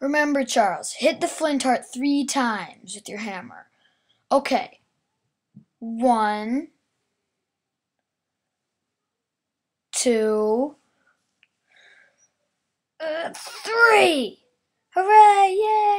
Remember, Charles, hit the flint heart three times with your hammer. Okay. One, two, uh, three. Hooray! Yay,